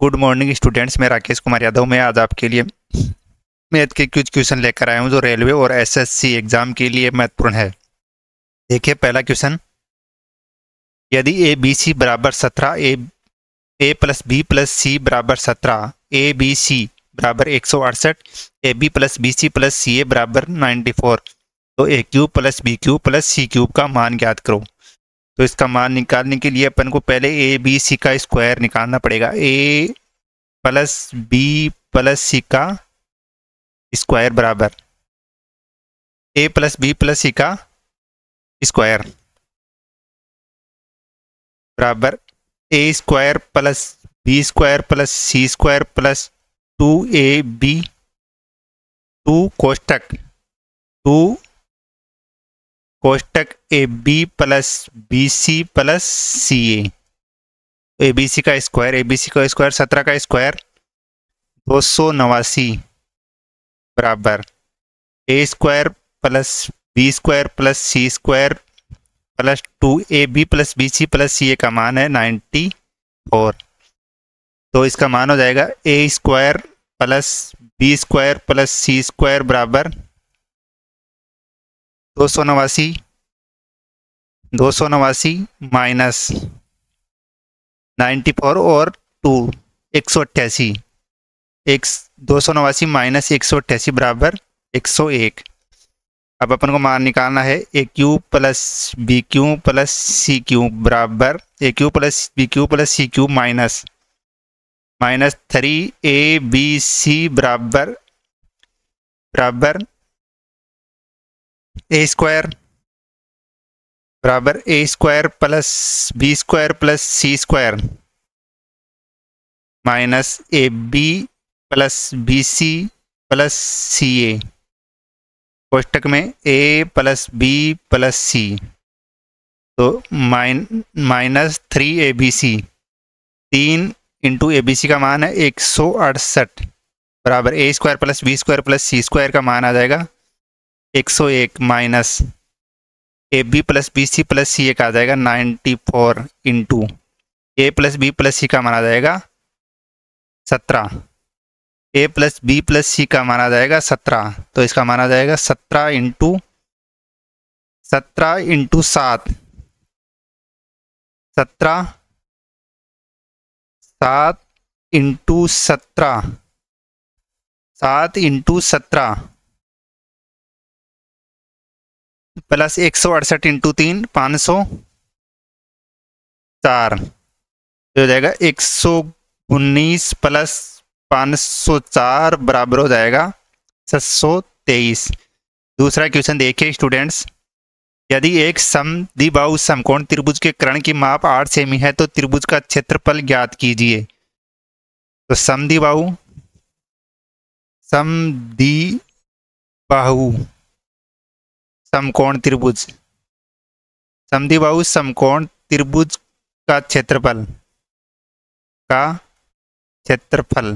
Good morning students मैं राकेश कुमार यादव। मैं आज आपके लिए मैथ के कुछ क्वेश्चन लेकर आया हूँ, जो रेलवे और एसएससी एग्ज़ाम के लिए महत्वपूर्ण है। देखिए, पहला क्वेश्चन। यदि ए बी सी बराबर सत्रह A A plus B plus C बराबर सत्रह ए बी सी बराबर एक सौ अड़सठ A B plus B C plus C A बराबर नाइन्टी फोर तो A cube plus B cube plus C cube का मान ज्ञात करो। तो इसका मान निकालने के लिए अपन को पहले ए बी सी का स्क्वायर निकालना पड़ेगा। A plus B plus C का स्क्वायर बराबर। A plus B plus C का स्क्वायर बराबर। A square plus B square plus C square plus two A B two कोष्टक two कोष्टक A B plus B C plus C A. B C का square, A B C का square, सत्रह का square, दो सौ नवासी। बराबर। A square plus B square plus C square plus two A B plus B C plus C A का मान है नाइन्टी फोर। तो इसका मान हो जाएगा A square plus B square plus C square बराबर दो सौ नवासी, दो सौ नवासी माइनस नाइन्टी फोर और टू, एक सौ अट्ठासी। एक दो सौ नवासी माइनस एक सौ अट्ठासी बराबर एक सौ एक। अब अपन को मान निकालना है A cube plus B cube plus C cube बराबर A cube plus B cube plus C cube minus minus three A B C बराबर बराबर ए स्क्वायर बराबर A square plus B square plus C square minus A B plus B C plus C A कोष्टक में A plus B plus C तो minus minus three A B C तीन into A B C का मान है एक सौ अड़सठ। बराबर A square plus B square plus C square का मान आ जाएगा। एक सौ एक minus A B plus B C plus C एक आ जाएगा ninety four into A plus B plus C का माना जाएगा सत्रह। A plus B plus C का माना जाएगा सत्रह। तो इसका माना जाएगा सत्रह इंटू सत्रह इंटू सात। सत्रह सात इंटू सत्रह। सात इंटू सत्रह। प्लस एक सौ अड़सठ इंटू तीन, पाँच सौ चार। हो जाएगा एक सौ उन्नीस प्लस पाँच सौ चार बराबर हो जाएगा सात सौ तेईस। दूसरा क्वेश्चन देखिए स्टूडेंट्स, यदि एक समद्विबाहु समकोण त्रिभुज के कर्ण की माप आठ सेमी है तो त्रिभुज का क्षेत्रफल ज्ञात कीजिए। तो समद्विबाहु समद्विबाहु समकोण त्रिभुज। समद्विबाहु समकोण त्रिभुज का क्षेत्रफल का क्षेत्रफल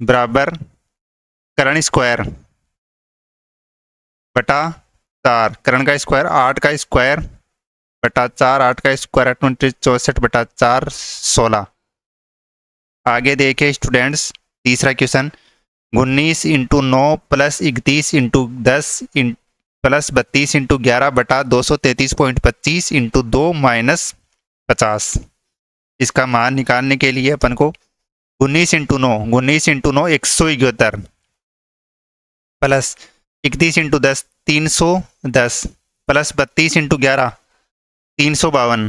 बराबर करण स्क्वायर बटा चार। करण का स्क्वायर आठ का स्क्वायर बटा चार। आठ का स्क्वायर ट्वेंटी चौसठ बटा चार सोलह। आगे देखे स्टूडेंट्स तीसरा क्वेश्चन उन्नीस इंटू नौ प्लस इकतीस इंटू दस इन, प्लस बत्तीस इंटू ग्यारह बटा दो सौ तैंतीस पॉइंट पच्चीस इंटू दो माइनस पचास। इसका मान निकालने के लिए अपन को उन्नीस इंटू नौ, उन्नीस इंटू नौ एक सौ इकहत्तर, प्लस इकतीस इंटू दस तीन सौ दस, प्लस बत्तीस इंटू ग्यारह तीन सौ बावन,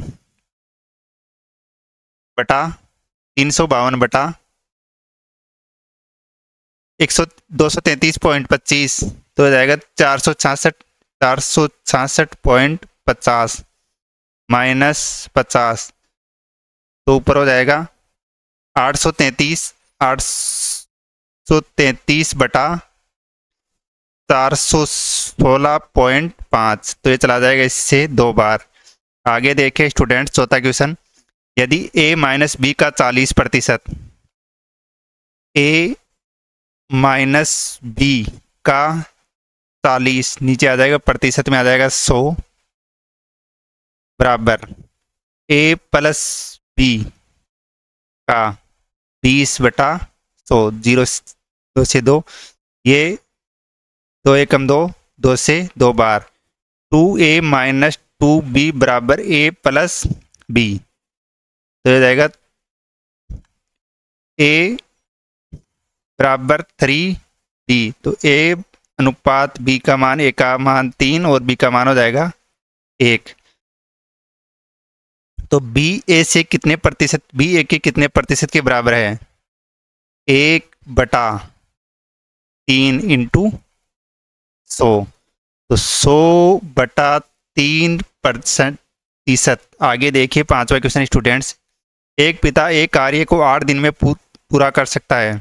बटा तीन सौ बावन बटा एक सौ दो सौ तैंतीस पॉइंट पच्चीस तो हो जाएगा चार सौ छाछठ चार सौ छाछठ पॉइंट पचास, माइनस पचास तो ऊपर हो जाएगा आठ सौ तैंतीस, आठ सौ तैंतीस बटा चार सौ सोलह पॉइंट पाँच तो ये चला जाएगा इससे दो बार। आगे देखें स्टूडेंट चौथा क्वेश्चन। यदि ए माइनस बी का चालीस प्रतिशत ए माइनस बी का चालीस नीचे आ जाएगा, प्रतिशत में आ जाएगा सौ बराबर ए प्लस बी का बीस बटा सौ, ज़ीरो दो से दो, ये दो एकम दो दो से दो बार। Two A minus two B बराबर ए प्लस बी तो ये जाएगा ए बराबर थ्री बी तो ए अनुपात बी का मान ए का मान तीन और बी का मान हो जाएगा एक। तो बी ए से कितने प्रतिशत बी ए के कितने प्रतिशत के बराबर है? एक बटा तीन इंटू सौ। तो सौ बटा तीन परसेंट प्रतिशत आगे देखिए, पांचवा क्वेश्चन स्टूडेंट्स एक पिता एक कार्य को आठ दिन में पूरा कर सकता है।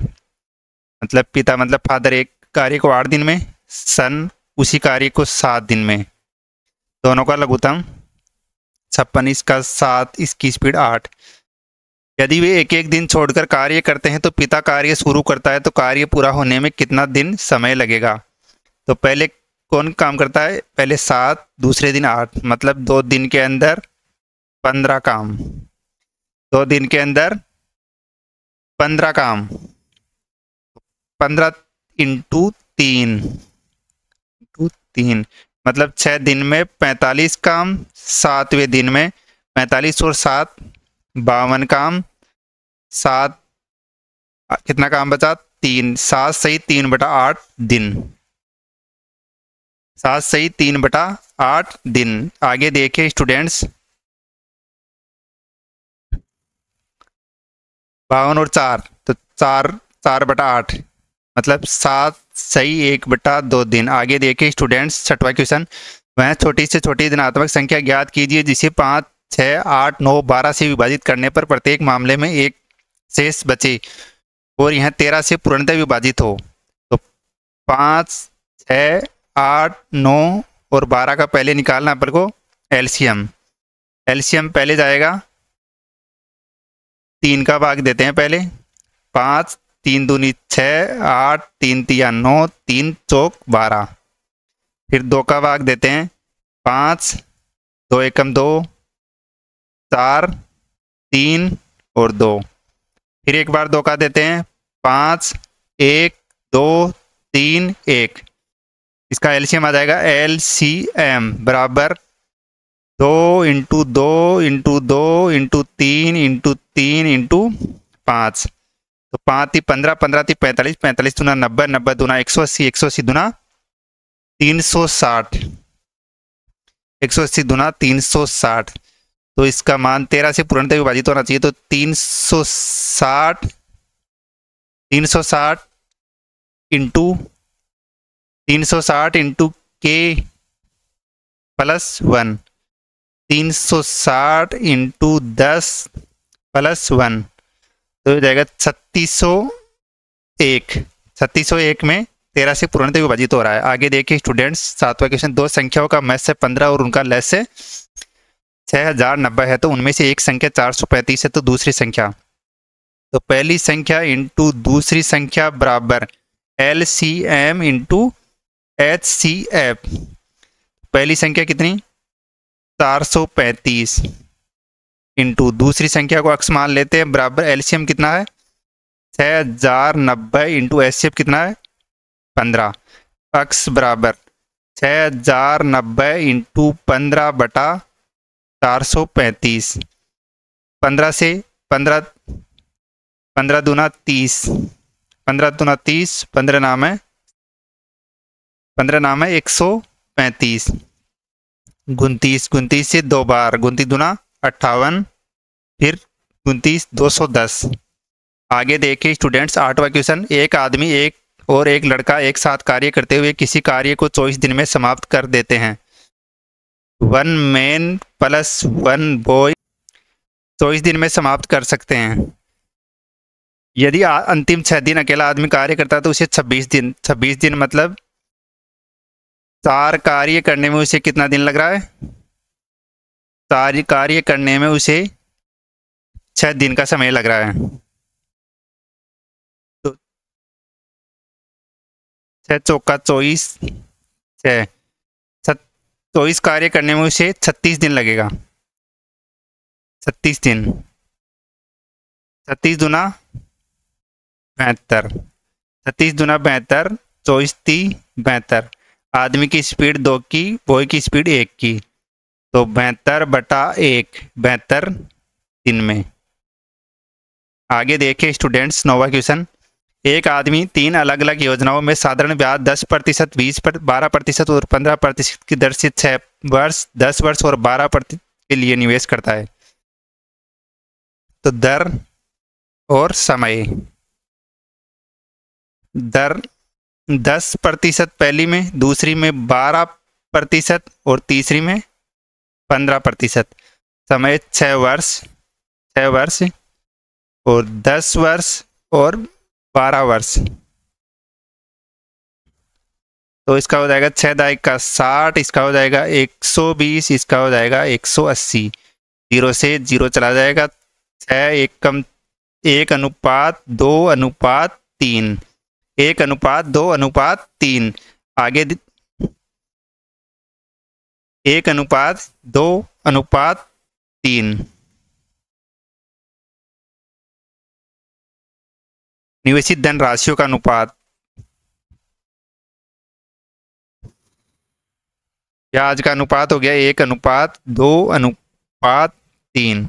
मतलब पिता मतलब फादर एक कार्य को आठ दिन में, सन उसी कार्य को सात दिन में। दोनों का लघुतम छप्पन, इसका सात, इसकी स्पीड आठ। यदि वे एक एक दिन छोड़कर कार्य करते हैं तो पिता कार्य शुरू करता है तो कार्य पूरा होने में कितना दिन समय लगेगा? तो पहले कौन काम करता है? पहले सात, दूसरे दिन आठ मतलब दो दिन के अंदर पंद्रह काम। दो दिन के अंदर पंद्रह काम। पंद्रह इंटू तीन। इंटू तीन मतलब छः दिन में पैंतालीस काम, सातवें दिन में पैंतालीस और सात, बावन काम, सात कितना काम बचा? तीन। सात सही तीन बटा आठ दिन। सात सही तीन बटा आठ दिन। आगे देखे स्टूडेंट्स। बावन और चार तो चार चार बटा आठ। मतलब सात सही, एक बटा दो दिन। आगे देखिए स्टूडेंट्स छठवा क्वेश्चन वह छोटी से छोटी धनात्मक संख्या ज्ञात कीजिए, जिसे पाँच छः आठ, नौ, बारह से विभाजित करने पर प्रत्येक मामले में एक शेष बचे और यह तेरह से पूर्णतः विभाजित हो। तो पाँच छ आठ, नौ और बारह का पहले निकालना अपन को एलसीएम। एलसीएम पहले जाएगा। तीन का भाग देते हैं पहले। पाँच तीन दूनी छः, आठ, तीन तिया नौ, तीन चौक बारह। फिर दो का भाग देते हैं। पाँच, दो एकम दो, चार, तीन और दो। फिर एक बार दो का देते हैं। पाँच, एक, दो, तीन, एक। इसका एलसीएम आ जाएगा एल सी एम बराबर। दो इंटू दो इंटू दो, इंटू तीन इंटू तीन, इंटू पाँच। तो पाँच थी पंद्रह पंद्रह थी पैंतालीस पैंतालीस दुना नब्बे नब्बे दुना एक सौ अस्सी, एक सौ अस्सी दुना तीन सौ साठ। एक सौ अस्सी दुना तीन सौ साठ। तो इसका मान तेरह से पूर्णतः विभाजित होना चाहिए तो तीन सौ साठ, तीन सौ साठ इंटू तीन सौ साठ इंटू के प्लस वन। तीन सौ साठ इंटू दस प्लस वन। तो हो जाएगा छत्तीस एक। छत्तीस एक में तेरह से पूर्णतः विभाजित हो रहा है। आगे देखिए स्टूडेंट्स सातवां क्वेश्चन दो संख्याओं का मैथ से पंद्रह और उनका लेस से छः हज़ार नब्बे है तो उनमें से एक संख्या चार सौ पैंतीस है तो दूसरी संख्या। तो पहली संख्या इंटू दूसरी संख्या बराबर L C M into H C F पहली संख्या कितनी? चार सौ पैंतीस। इंटू दूसरी संख्या को अक्स मान लेते हैं, बराबर एलसीएम कितना है? छः हज़ार नब्बे इंटू एस कितना है? पंद्रह। अक्स बराबर छः हज़ार नब्बे इंटू पंद्रह बटा चार सौ पैंतीस। पंद्रह से पंद्रह पंद्रह दूना तीस। पंद्रह दूना तीस, पंद्रह नाम है, पंद्रह नाम है एक सौ पैंतीस। उनतीस उनतीस से दो बार गुनतीस दुना अट्ठावन, फिर उनतीस, दो सौ दस। आगे देखिए स्टूडेंट्स आठवां क्वेश्चन एक आदमी, एक और एक लड़का, एक साथ कार्य करते हुए किसी कार्य को चौबीस दिन में समाप्त कर देते हैं। One man plus one boy चौबीस दिन में समाप्त कर सकते हैं। यदि अंतिम छह दिन अकेला आदमी कार्य करता है तो उसे छब्बीस दिन छब्बीस दिन मतलब चार कार्य करने में उसे कितना दिन लग रहा है? कार्य करने में उसे छह दिन का समय लग रहा है। तो छह चौका चौबीस छः चौबीस कार्य करने में उसे छत्तीस दिन लगेगा। छत्तीस दिन। छत्तीस दुना बेहतर छत्तीस दुना बेहतर चौबीस ती बेहतर आदमी की स्पीड दो की बॉय की स्पीड एक की। तो बेहतर बटा एक, बेहतर तीन में। आगे देखें स्टूडेंट्स नोवा क्वेश्चन एक आदमी तीन अलग अलग योजनाओं में साधारण ब्याज दस प्रतिशत, बीस पर, बारह प्रतिशत और पंद्रह प्रतिशत की दर से छह वर्ष, दस वर्ष और बारह प्रतिशत के लिए निवेश करता है। तो दर और समय। दर दस प्रतिशत पहली में, दूसरी में बारह प्रतिशत और तीसरी में पंद्रह प्रतिशत। समय छः वर्ष छः वर्ष और दस वर्ष और बारह वर्ष। तो इसका हो जाएगा छः दाई का साठ, इसका हो जाएगा एक सौ बीस, इसका हो जाएगा एक सौ अस्सी। ज़ीरो से ज़ीरो चला जाएगा छः एक कम एक अनुपात दो अनुपात तीन। एक अनुपात दो अनुपात तीन। आगे एक अनुपात, दो अनुपात, तीन। निवेशित धन राशियों का अनुपात। ब्याज का अनुपात हो गया एक अनुपात, दो अनुपात, तीन।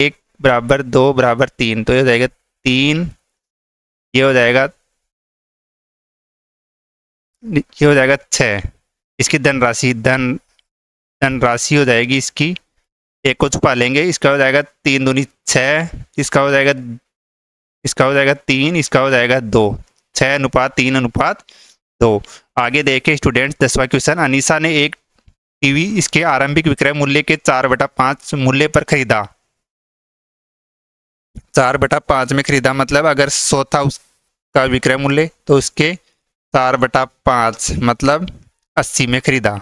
एक बराबर, दो बराबर, तीन। तो ये हो जाएगा तीन। ये हो जाएगा, ये हो जाएगा छ इसकी धन राशि धन धन राशि हो जाएगी इसकी। एक को छुपा लेंगे इसका हो जाएगा तीन दूनी छ इसका हो जाएगा, इसका हो जाएगा तीन, इसका हो जाएगा दो। छः अनुपात, तीन अनुपात, दो। आगे देखे स्टूडेंट्स दसवा क्वेश्चन अनिशा ने एक टीवी, इसके आरंभिक विक्रय मूल्य के चार बटा पाँच मूल्य पर खरीदा। चार बटा पाँच में खरीदा मतलब अगर सौ था उसका विक्रय मूल्य तो उसके चार बटा पाँच मतलब अस्सी में खरीदा।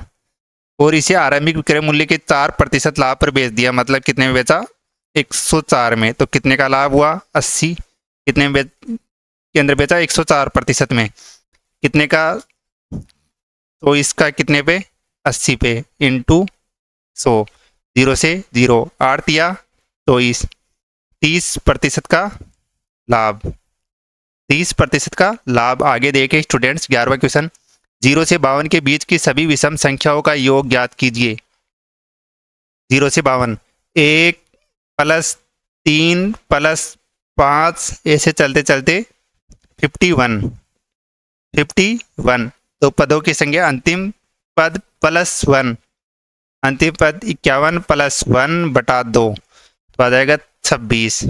और इसे आरंभिक विक्रय मूल्य के चार प्रतिशत लाभ पर बेच दिया। मतलब कितने में बेचा? एक सौ चार में। तो कितने का लाभ हुआ? अस्सी। कितने में के अंदर बेचा? 104 प्रतिशत में। कितने का? तो इसका कितने पे? 80 पे। इंटू सौ। ज़ीरो से ज़ीरो। आठ दिया। तो इस तीस प्रतिशत का लाभ। तीस प्रतिशत का लाभ आगे देखे स्टूडेंट्स। ग्यारहवा क्वेश्चन। ज़ीरो से बावन के बीच की सभी विषम संख्याओं का योग ज्ञात कीजिए। ज़ीरो से बावन। एक प्लस तीन प्लस पाँच, ऐसे चलते चलते फिफ्टी वन। Fifty one. तो पदों की संख्या अंतिम पद प्लस वन। अंतिम पद इक्यावन प्लस वन बटा दो। तो आ जाएगा छब्बीस।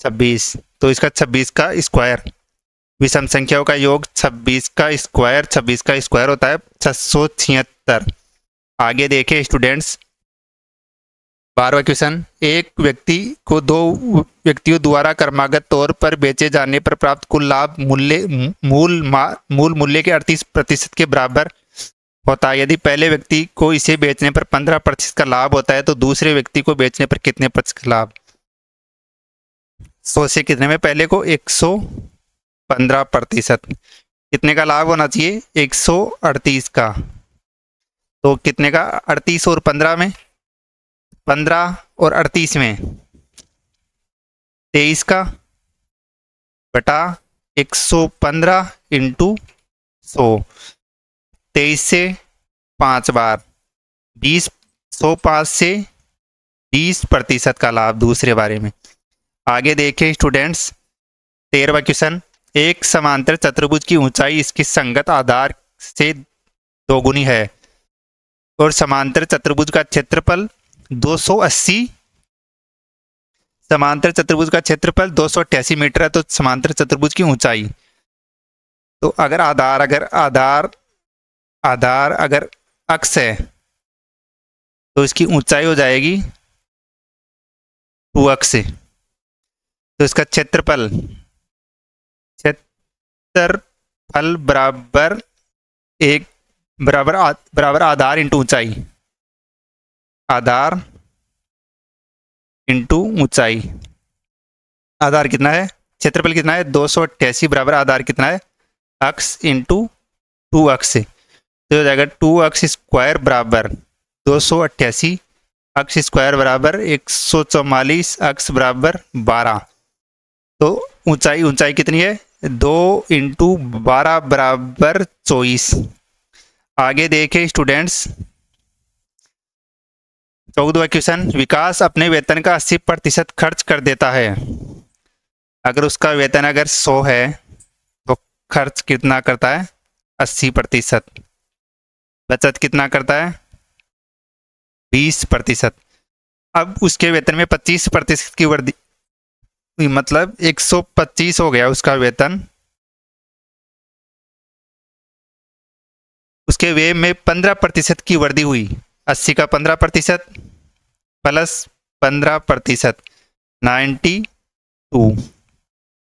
छब्बीस। तो इसका छब्बीस का स्क्वायर। विषम संख्याओं का योग छब्बीस का स्क्वायर छब्बीस का स्क्वायर होता है, छह सौ छिहत्तर। आगे देखें स्टूडेंट्स बारहवा क्वेश्चन एक व्यक्ति को दो व्यक्तियों द्वारा क्रमागत तौर पर बेचे जाने पर प्राप्त कुल लाभ मूल्य, मूल मूल मूल्य के अड़तीस प्रतिशत के बराबर होता है। यदि पहले व्यक्ति को इसे बेचने पर पंद्रह प्रतिशत का लाभ होता है तो दूसरे व्यक्ति को बेचने पर कितने प्रतिशत का लाभ? सौ से कितने में? पहले को एक सौ पंद्रह प्रतिशत। कितने का लाभ होना चाहिए? एक सौ अड़तीस का। तो कितने का? अड़तीस और पंद्रह में? पंद्रह और अड़तीस में। तेईस का? बटा एक सौ पंद्रह इंटू सौ। तेईस से पाँच बार। बीस, सौ पाँच से बीस प्रतिशत का लाभ दूसरे बारे में। आगे देखें स्टूडेंट्स तेरहवा क्वेश्चन एक समांतर चतुर्भुज की ऊंचाई इसकी संगत आधार से दोगुनी है। और समांतर चतुर्भुज का क्षेत्रफल 280 समांतर चतुर्भुज का क्षेत्रफल दो मीटर है तो समांतर चतुर्भुज की ऊंचाई। तो अगर आधार अगर आधार आधार अगर अक्ष है तो इसकी ऊंचाई हो जाएगी टू अक्ष। तो इसका क्षेत्रफल क्षेत्रफल बराबर एक बराबर आ, बराबर आधार इंटू ऊंचाई। आधार इंटू ऊंचाई। आधार कितना है? क्षेत्रफल कितना है? दो सौ अट्ठासी बराबर आधार कितना है? अक्स इंटू टू अक्स तो जाएगा टू अक्स स्क्वायर बराबर दो सौ अट्ठासी अक्स स्क्वायर बराबर एक सौ चौवालीस अक्स बराबर बारह। तो ऊंचाई ऊंचाई कितनी है? दो इंटू बारह बराबर चौबीस। आगे देखे स्टूडेंट्स चौदहवा क्वेश्चन विकास अपने वेतन का अस्सी प्रतिशत खर्च कर देता है। अगर उसका वेतन अगर सौ है तो खर्च कितना करता है? अस्सी प्रतिशत। बचत कितना करता है? बीस प्रतिशत। अब उसके वेतन में पच्चीस प्रतिशत की वृद्धि मतलब एक सौ पच्चीस हो गया उसका वेतन। उसके वे में पंद्रह प्रतिशत की वृद्धि हुई। अस्सी का पंद्रह प्रतिशत प्लस पंद्रह प्रतिशत। नाइन्टी टू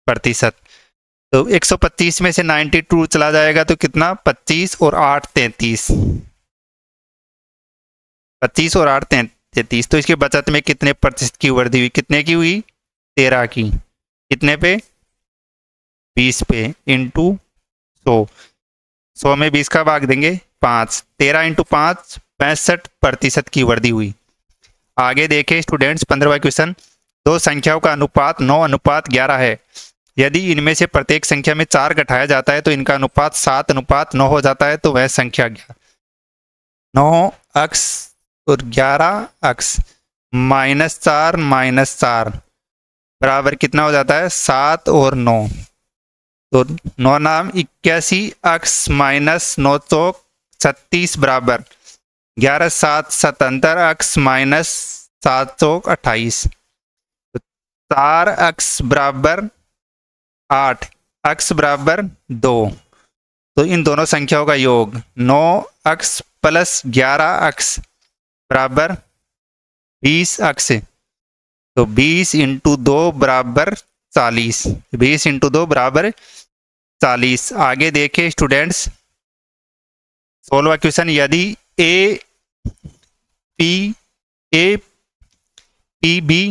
प्रतिशत। तो 125 में से 92 चला जाएगा तो कितना? 25 और 8 तैतीस। 25 और 8 तैतीस। तो इसके बचत में कितने प्रतिशत की वृद्धि हुई? कितने की हुई? तेरह की। कितने पे? 20 पे इंटू सौ। सौ में 20 का भाग देंगे, पाँच। तेरह इंटू पाँच, पैंसठ प्रतिशत की वृद्धि हुई। आगे देखें स्टूडेंट्स पंद्रहवा क्वेश्चन दो संख्याओं का अनुपात, नौ अनुपात, ग्यारह है। यदि इनमें से प्रत्येक संख्या में चार घटाया जाता है तो इनका अनुपात सात, अनुपात नौ हो जाता है तो वह संख्या ग्यारह। नौ अक्स और ग्यारह अक्स माइनस चार माइनस चार। बराबर कितना हो जाता है? सात और नौ। तो नौ नाम इक्यासी अक्स माइनस नौ चौक छत्तीस बराबर। ग्यारह सात सतहत्तर अक्स माइनस सात चौक अट्ठाईस। तो चार अक्स बराबर आठ, अक्स बराबर दो। तो इन दोनों संख्याओं का योग नौ अक्स प्लस ग्यारह अक्स बराबर बीस अक्स। तो बीस इंटू दो बराबर चालीस, बीस इंटू दो बराबर चालीस। आगे देखे स्टूडेंट्स, सोलवा क्वेश्चन यदि A, P A, P, B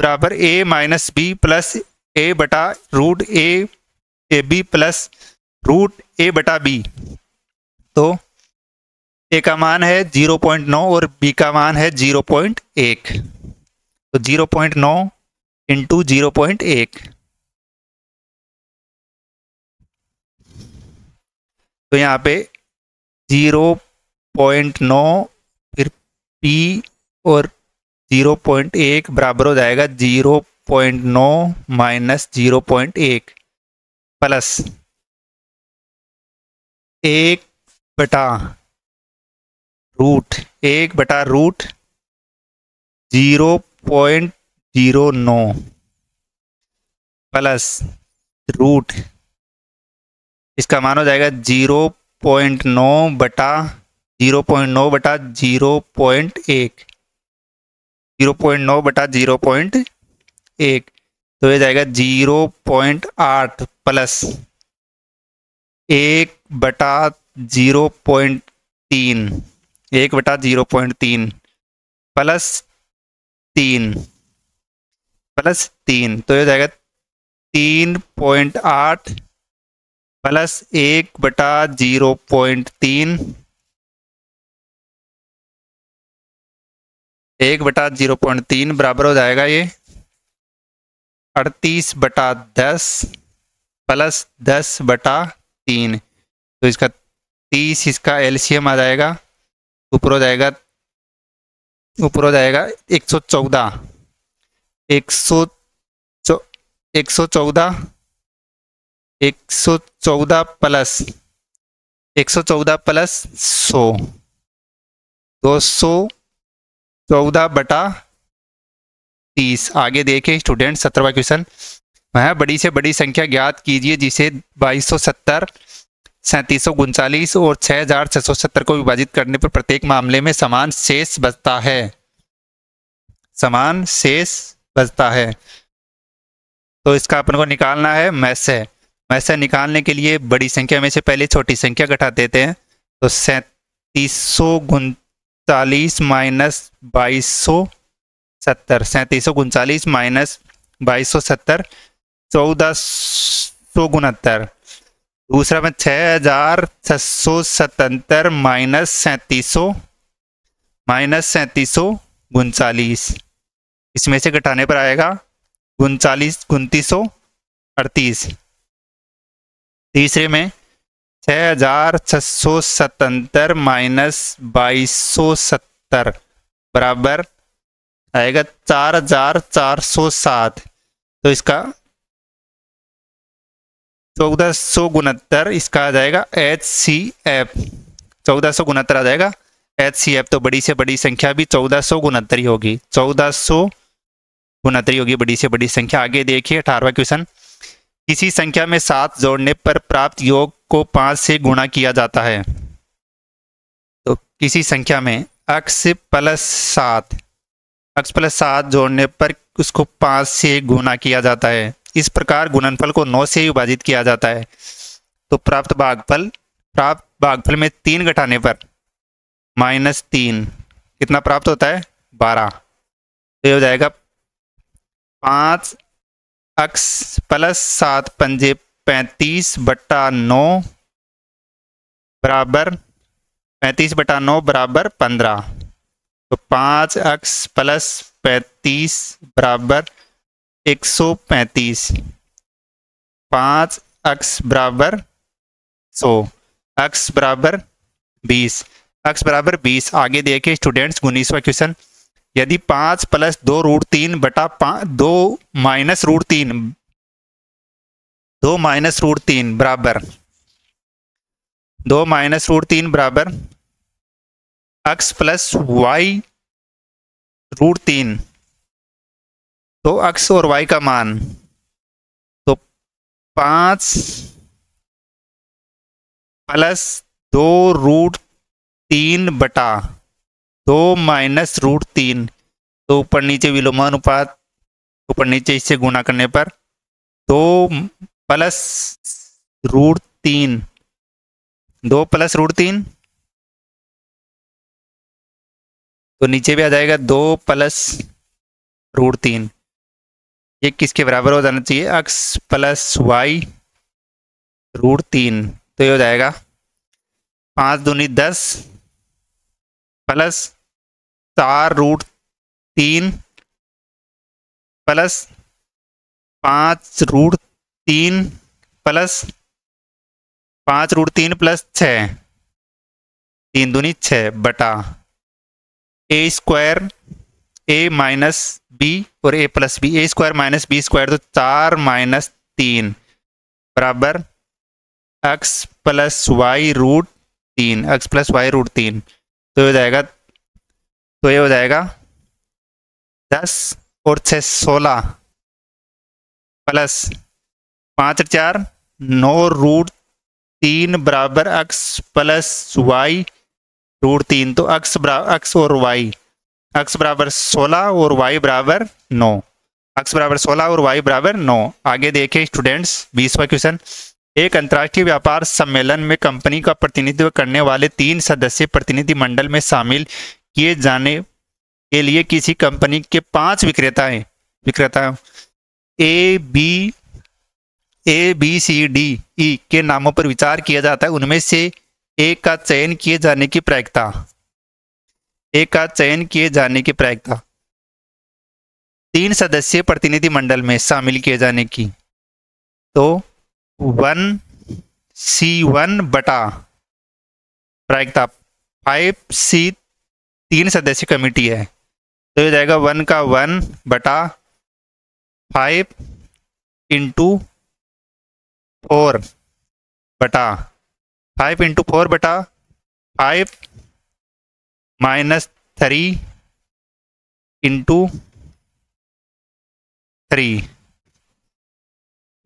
बराबर A minus B plus A बटा root A A B plus root A बटा बी तो ए का मान है ज़ीरो पॉइंट नौ और बी का मान है ज़ीरो पॉइंट एक। तो ज़ीरो पॉइंट नौ इंटू ज़ीरो पॉइंट एक। तो यहाँ पे ज़ीरो पॉइंट नौ फिर पी और ज़ीरो पॉइंट एक बराबर हो जाएगा ज़ीरो पॉइंट नौ माइनस ज़ीरो पॉइंट एक प्लस एक बटा रूट एक बटा रूट ज़ीरो पॉइंट ज़ीरो नौ प्लस रूट इसका मान हो जाएगा ज़ीरो पॉइंट नौ बटा ज़ीरो पॉइंट नौ बटा ज़ीरो पॉइंट एक। ज़ीरो पॉइंट नौ बटा ज़ीरो पॉइंट एक तो ये जाएगा ज़ीरो पॉइंट आठ प्लस एक बटा ज़ीरो पॉइंट तीन, एक बटा ज़ीरो पॉइंट तीन प्लस तीन। प्लस तीन तो ये जाएगा तीन पॉइंट आठ प्लस एक बटा ज़ीरो पॉइंट तीन। एक बटा ज़ीरो पॉइंट तीन बराबर हो जाएगा ये अड़तीस बटा दस प्लस दस बटा तीन। तो इसका तीस इसका एलसीएम आ जाएगा, ऊपर हो जाएगा ऊपर हो जाएगा एक सौ चौदह। एक सौ एक सौ चौदह, एक सौ चौदह प्लस, एक सौ चौदह प्लस सौ। दो सौ चौदह बटा तीस। आगे देखे स्टूडेंट सत्रहवा क्वेश्चन। वह बड़ी से बड़ी संख्या ज्ञात कीजिए, जिसे बाईस सौ सत्तर सैंतीस और सत्तर को विभाजित करने पर प्रत्येक मामले में समान शेष बचता है। समान शेष बचता है। तो इसका अपन को निकालना है मैसे मैसे निकालने के लिए बड़ी संख्या में से पहले छोटी संख्या घटा देते हैं। तो सैंतीस सौ माइनस बाईस सौ सत्तर। सैंतीस सौ उनचालीस माइनस बाईस सौ सत्तर, चौदह सौ उनहत्तर। दूसरा में छः हज़ार छः सौ सतहत्तर माइनस सैंतीस सौ माइनस सैंतीस सौ उनचालीस। इसमें से घटाने पर आएगा उनचालीस उनतीस सौ अड़तीस। तीसरे में छः हज़ार छः सौ सतहत्तर माइनस बाईस सौ सत्तर बराबर आएगा चार हज़ार चार सौ सात। तो इसका चौदह सौ उनहत्तर इसका आ जाएगा एच सी एफ़ चौदह सौ उनहत्तर आ जाएगा एच सी एफ़ तो बड़ी से बड़ी संख्या भी चौदह सौ उनहत्तर ही होगी। चौदह सौ उनहत्तर ही होगी, बड़ी से बड़ी संख्या। आगे देखिए, अठारहवा क्वेश्चन। किसी संख्या में सात जोड़ने पर प्राप्त योग को पाँच से गुणा किया जाता है। तो किसी संख्या में अक्स प्लस सात अक्स प्लस सात जोड़ने पर उसको पाँच से गुणा किया जाता है। इस प्रकार गुणनफल को नौ से विभाजित किया जाता है। तो प्राप्त भागफल प्राप्त भागफल में तीन घटाने पर माइनस तीन, कितना प्राप्त होता है? बारह। तो ये हो जाएगा पाँच अक्स प्लस सात पंजे पैंतीस बट्टा नौ बराबर, पैंतीस बटा नौ बराबर पंद्रह। तो पाँच अक्स प्लस पैंतीस बराबर एक सौ पैंतीस। पाँच अक्स बराबर सौ, अक्स बराबर बीस। अक्स बराबर बीस, आगे देखे स्टूडेंट्स, उन्नीसवा क्वेश्चन। यदि पाँच प्लस दो रूट तीन बटा दो माइनस रूट तीन, दो माइनस रूट तीन बराबर, दो माइनस रूट तीन बराबर एक्स प्लस वाई रूट तीन तो एक्स और वाई का मान। तो पाँच प्लस दो रूट तीन बटा दो माइनस रूट तीन। तो ऊपर नीचे विलोमानुपात ऊपर नीचे इससे गुणा करने पर दो प्लस रूट तीन। दो प्लस रूट तीन? तो नीचे भी आ जाएगा दो प्लस रूट तीन। ये किसके बराबर हो जाना चाहिए? एक्स प्लस वाई रूट तीन। तो ये हो जाएगा। पाँच दूनी दस प्लस चार रूट तीन प्लस पाँच रूट तीन प्लस पाँच रूट तीन प्लस छ। तीन दूनी छ बटा A square A minus B और A plus B A square minus B square तो चार माइनस तीन. बराबर? एक्स प्लस वाई रूट तीन. एक्स प्लस वाई रूट तीन. तो ये हो जाएगा तो ये हो जाएगा दस और छः सोलह प्लस पाँच चार, नौ रूट तीन बराबर एक्स प्लस वाई रूट तीन. तो एक्स बराबर एक्स और वाई एक्स बराबर सोलह और वाई बराबर नौ। एक्स बराबर सोलह और वाई बराबर नौ। आगे देखें स्टूडेंट्स बीसवा क्वेश्चन एक अंतर्राष्ट्रीय व्यापार सम्मेलन में कंपनी का प्रतिनिधित्व करने वाले तीन सदस्य प्रतिनिधि मंडल में शामिल किए जाने के लिए किसी कंपनी के पाँच विक्रेता हैं। विक्रेता A B A B C D E के नामों पर विचार किया जाता है। उनमें से एक का चयन किए जाने की प्रायिकता। का चयन किए जाने की प्रायिकता तीन सदस्यीय प्रतिनिधि मंडल में शामिल किए जाने की। तो वन सी वन बटा प्रायिकता फाइव सी तीन सदस्य कमेटी है। तो ये जाएगा वन का वन बटा फाइव इंटू फोर बटा। फाइव इंटू फोर बटा five minus three into three.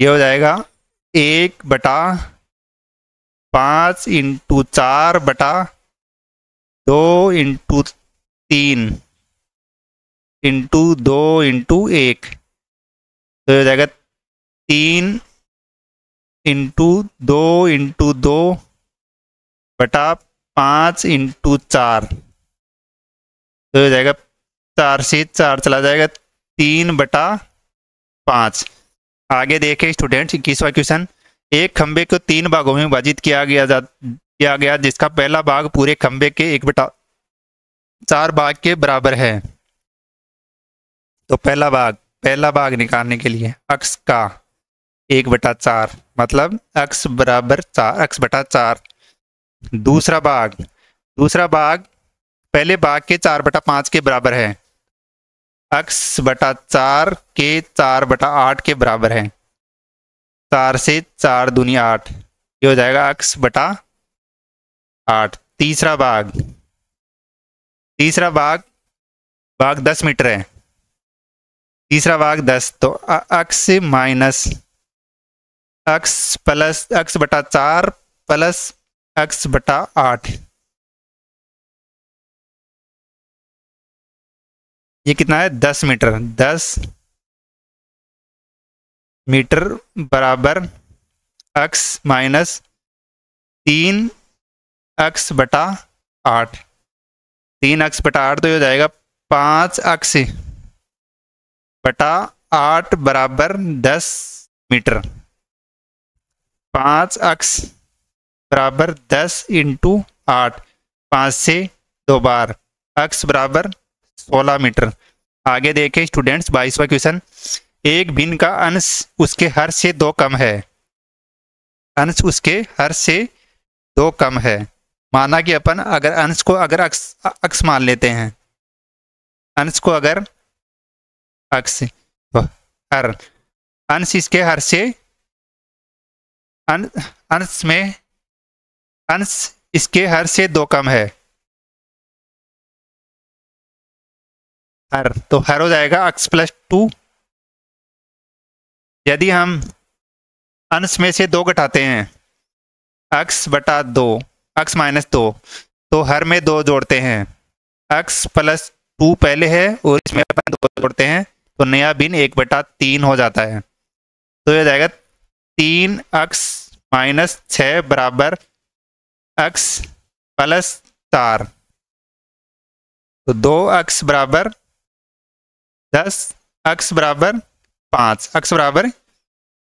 ये हो जाएगा एक बटा पाँच इंटू चार बटा दो इंटू तीन इंटू दो इंटू एक। तो हो जाएगा तीन इंटू दो इंटू दो बटा पाँच इंटू चार। तो हो जाएगा चार से चार चला जाएगा, तीन बटा पाँच। आगे देखे स्टूडेंट्स इक्कीसवा क्वेश्चन एक खंबे को तीन भागों में विभाजित किया गया जा, किया गया, जिसका पहला भाग पूरे खंबे के एक बटा चार भाग के बराबर है। तो पहला भाग पहला भाग निकालने के लिए अक्स का एक बटा चार मतलब अक्स बराबर चार अक्स बटा चार। दूसरा भाग दूसरा भाग पहले भाग के चार बटा पाँच के बराबर है। अक्स बटा चार के चार बटा आठ के बराबर है। चार से चार दुनिया आठ, ये हो जाएगा अक्स बटा आठ। तीसरा भाग तीसरा भाग भाग दस मीटर है। तीसरा भाग दस तो अक्स माइनस अक्स प्लस अक्स बटा चार प्लस अक्स बटा आठ। ये कितना है? दस मीटर। दस मीटर बराबर अक्स माइनस तीन अक्स बटा आठ। तीन अक्स बटा आठ तो ये हो जाएगा पाँच अक्स बटा आठ बराबर दस मीटर। पाँच अक्स बराबर दस इंटू आठ। पाँच से दो बार। अक्स बराबर सोलह मीटर। आगे देखें स्टूडेंट्स बाईसवा क्वेश्चन एक भिन्न का अंश उसके हर से दो कम है। अंश उसके हर से दो कम है। माना कि अपन अगर अंश को अगर अक्स अक्स मान लेते हैं। अंश को अगर अक्स हर। अंश इसके हर से अंश में, अंश इसके हर से दो कम है। हर तो हर हो जाएगा एक्स प्लस टू। यदि हम अंश में से दो घटाते हैं एक्स बटा दो एक्स माइनस दो तो हर में दो जोड़ते हैं। एक्स प्लस टू पहले है और इसमें अपन दो जोड़ते हैं तो नया बिन एक बटा तीन हो जाता है। तो यह जाएगा तीन एक्स माइनस छ बराबर एक्स प्लस चार। तो दो एक्स बराबर दस एक्स बराबर पाँच। एक्स बराबर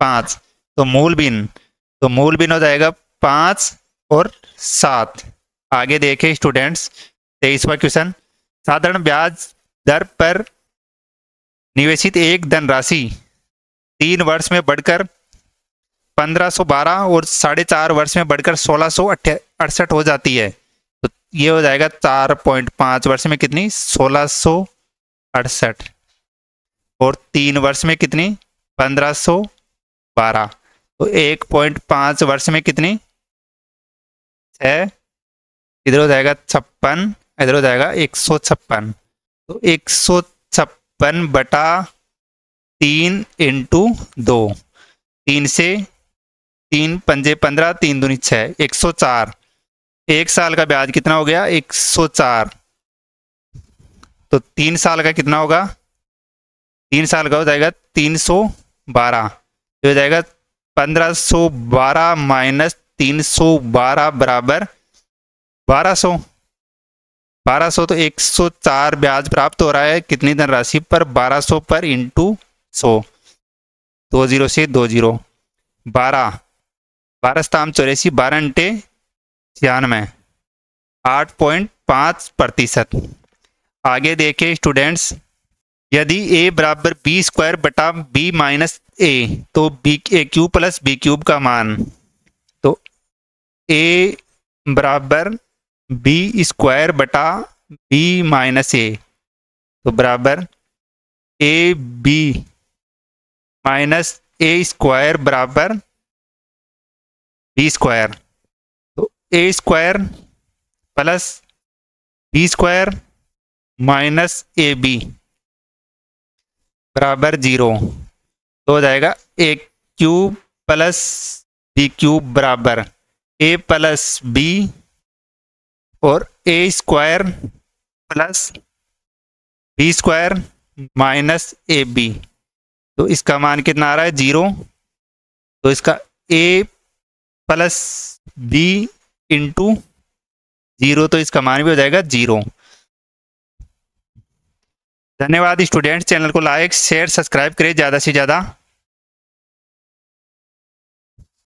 पाँच। तो मूल बिन तो मूल बिन हो जाएगा पाँच और सात। आगे देखें स्टूडेंट्स तेईसवा क्वेश्चन साधारण ब्याज दर पर निवेशित एक धनराशि तीन वर्ष में बढ़कर 1512 और साढ़े चार वर्ष में बढ़कर सोलह सौ अड़सठ हो जाती है। तो ये हो जाएगा चार पॉइंट पाँच वर्ष में कितनी? सोलह सौ अड़सठ। और तीन वर्ष में कितनी? पंद्रह सौ बारह। तो एक पॉइंट पाँच वर्ष में कितनी? छः। इधर हो जाएगा छप्पन, इधर हो जाएगा एक सौ छप्पन। तो एक सौ छप्पन बटा तीन इंटू दो। तीन से तीन पंजे पंद्रह, तीन दूनी छः, एक सौ चार। एक साल का ब्याज कितना हो गया? एक सौ चार। तो तीन साल का कितना होगा? तीन साल का हो जाएगा तीन सौ बारह। हो जाएगा पंद्रह सौ बारह माइनस तीन सौ बारह बराबर बारह सौ। बारह सौ तो एक सौ चार ब्याज प्राप्त हो रहा है। कितनी धनराशि पर? बारह सौ पर इंटू सौ। दो ज़ीरो से दो ज़ीरो। बारह। बारह स्ताम चौरासी, बारह अंटे छियानवे। आठ पॉइंट पाँच प्रतिशत। आगे देखें स्टूडेंट्स यदि ए बराबर बी स्क्वायर बटा बी माइनस ए तो B A cube plus B cube का मान ए बराबर बी स्क्वायर बटा बी माइनस ए तो बराबर A B minus A square बराबर बी स्क्वायर तो A square plus B square minus A B बराबर ज़ीरो। तो हो जाएगा A cube plus B cube बराबर। ए प्लस बी और A square plus B square minus A B तो इसका मान कितना आ रहा है? ज़ीरो। तो इसका A plus B into zero तो इसका मान भी हो जाएगा ज़ीरो। धन्यवाद स्टूडेंट्स चैनल को लाइक शेयर सब्सक्राइब करें ज़्यादा से ज़्यादा।